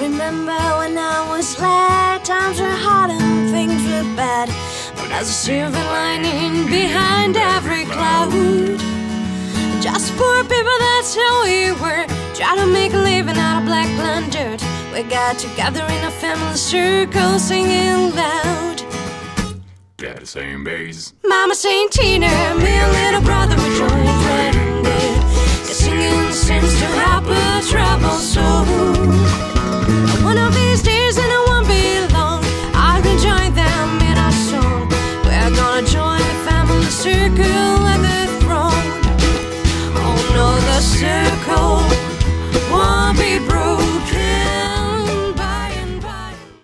remember when I was late. Times were hard and things were bad. But there's a silver lining behind every cloud. Just poor people, that's how we were. Try to make a living out of black land dirt. We got together in a family circle singing loud. Daddy saying bass. Mama saying tenor, me and little brother were joined right. Cause singing seems to help and it won't be long. I join them in our song. We're gonna join the family circle at the throne. Oh no, the circle won't be broken.